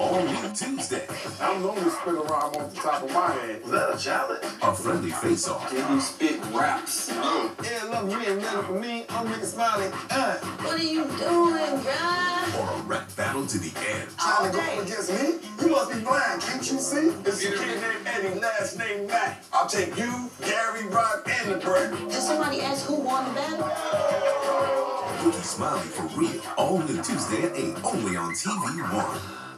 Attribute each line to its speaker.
Speaker 1: On Tuesday.
Speaker 2: I'm known to spit a rhyme off the top of my head.
Speaker 1: Was that a challenge? A friendly face-off.
Speaker 2: Can you spit raps? Oh. Yeah, love, me and nothing for me. I'm Rick Smiley. Uh.
Speaker 3: What are you doing, guys?
Speaker 1: Or a rap battle to the end.
Speaker 2: Trying to go against me? You must be blind, can't you see? It's a kid named Eddie, last name Matt. I'll take you, Gary, Rock, and Da Brat.
Speaker 3: Did somebody ask who won the battle?
Speaker 1: Rickey Smiley for real. All new Tuesday at 8, only on TV One.